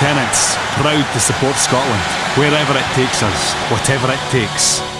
Tenants proud to support Scotland wherever it takes us, whatever it takes.